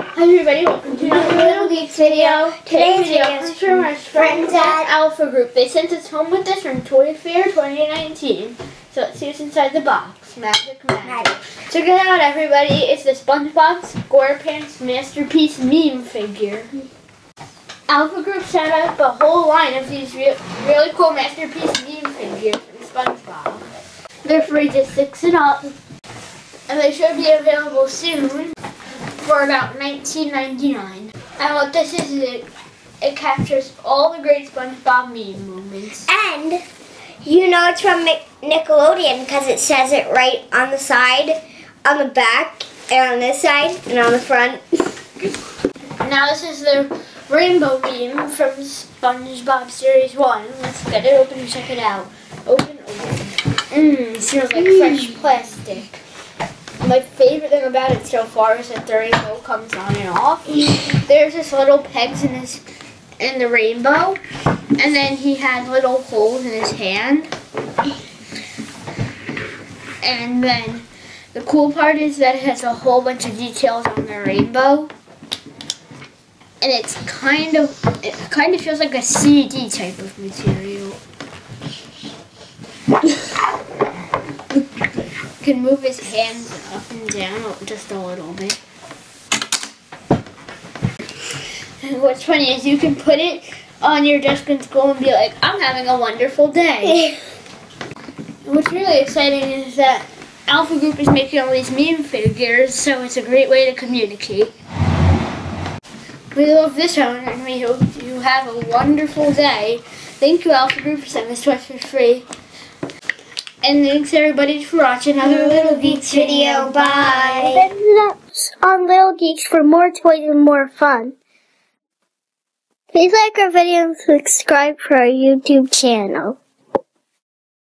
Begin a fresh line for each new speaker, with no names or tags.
Hi everybody, welcome to another Little Geeks video. Today's video comes from our friends at Alpha Group. They sent us home with this from Toy Fair 2019. So let's see what's inside the box. Magic, magic. Check it out everybody. It's the SpongeBob SquarePants Masterpiece meme figure. Alpha Group set up a whole line of these re really cool Masterpiece meme figures from SpongeBob. They're free to fix it up. And they should be available soon for about $19.99. And what this is, it, it captures all the great SpongeBob meme moments.
And you know it's from Nickelodeon because it says it right on the side, on the back, and on this side, and on the front.
now this is the rainbow meme from SpongeBob Series 1. Let's get it open and check it out. Open, open. Mmm, smells like mm. fresh plastic my favorite thing about it so far is that the rainbow comes on and off. There's this little pegs in his in the rainbow, and then he has little holes in his hand. And then the cool part is that it has a whole bunch of details on the rainbow. And it's kind of, it kind of feels like a CD type of material. Can move his hands up and down just a little bit. And what's funny is you can put it on your desk in school and be like, I'm having a wonderful day. what's really exciting is that Alpha Group is making all these meme figures, so it's a great way to communicate. We love this one, and we hope you have a wonderful day. Thank you, Alpha Group, for sending us for free. And thanks everybody for watching another Little Geeks video. Bye.
on Little Geeks for more toys and more fun. Please like our video and subscribe for our YouTube channel.